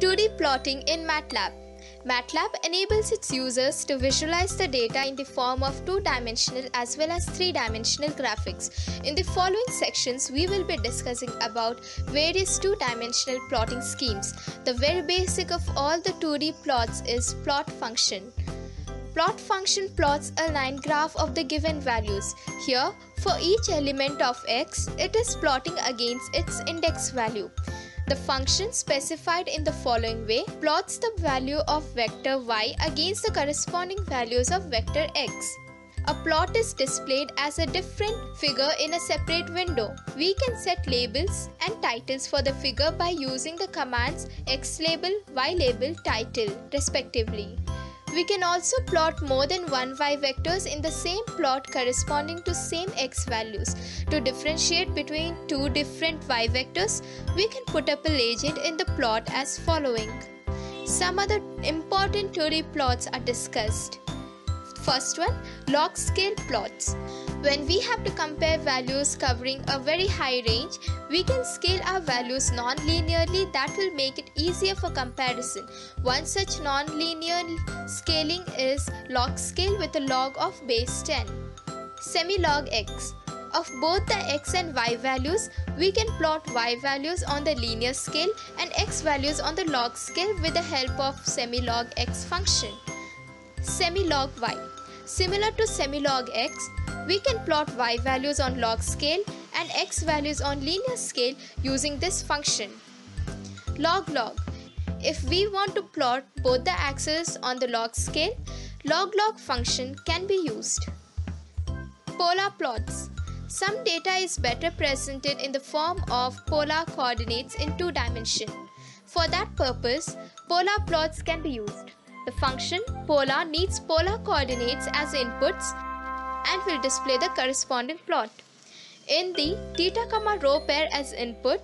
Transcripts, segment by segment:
2D plotting in MATLAB. MATLAB enables its users to visualize the data in the form of two-dimensional as well as three-dimensional graphics. In the following sections, we will be discussing about various two-dimensional plotting schemes. The very basic of all the 2D plots is plot function. Plot function plots a line graph of the given values. Here, for each element of x, it is plotting against its index value. The function specified in the following way plots the value of vector y against the corresponding values of vector x. A plot is displayed as a different figure in a separate window. We can set labels and titles for the figure by using the commands x label, y label, title respectively. We can also plot more than one y vectors in the same plot corresponding to same x values. To differentiate between two different y vectors, we can put up a legend in the plot as following. Some other important 2D plots are discussed. First one, log scale plots. When we have to compare values covering a very high range, we can scale our values non-linearly that will make it easier for comparison. One such non-linear scaling is log scale with a log of base 10. Semi-log x. Of both the x and y values, we can plot y values on the linear scale and x values on the log scale with the help of semi-log x function. Semi-log y. Similar to semi-log x, we can plot y values on log scale and x values on linear scale using this function. Log log. If we want to plot both the axes on the log scale, log log function can be used. Polar plots. Some data is better presented in the form of polar coordinates in two dimension. For that purpose, polar plots can be used. The function polar needs polar coordinates as inputs and will display the corresponding plot. In the theta comma rho pair as input,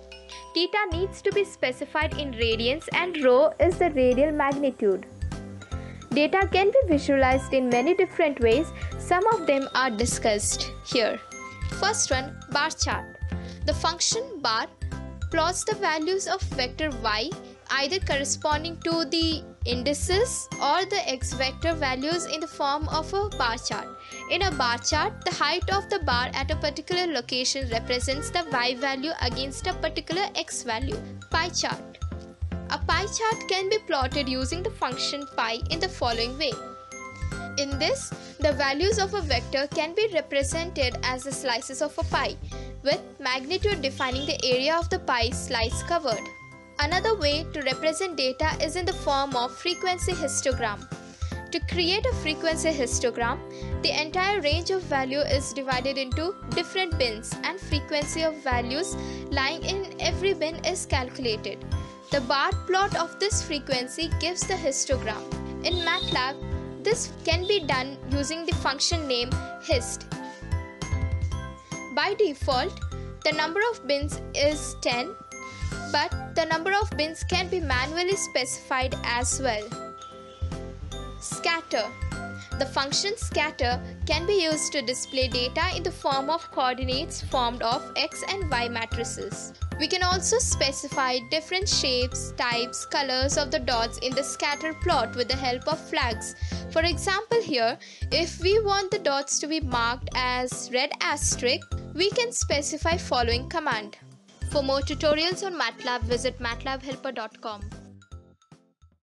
theta needs to be specified in radians and rho is the radial magnitude. Data can be visualized in many different ways. Some of them are discussed here. First one, bar chart. The function bar plots the values of vector y either corresponding to the indices or the x vector values in the form of a bar chart. In a bar chart, the height of the bar at a particular location represents the y value against a particular x value. Pie chart. A pie chart can be plotted using the function pie in the following way. In this, the values of a vector can be represented as the slices of a pie, with magnitude defining the area of the pie slice covered. Another way to represent data is in the form of frequency histogram. To create a frequency histogram, the entire range of value is divided into different bins and frequency of values lying in every bin is calculated. The bar plot of this frequency gives the histogram. In MATLAB, this can be done using the function name hist. By default, the number of bins is 10 but the number of bins can be manually specified as well. Scatter The function scatter can be used to display data in the form of coordinates formed of x and y matrices. We can also specify different shapes, types, colors of the dots in the scatter plot with the help of flags. For example here, if we want the dots to be marked as red asterisk, we can specify following command. For more tutorials on MATLAB, visit matlabhelper.com.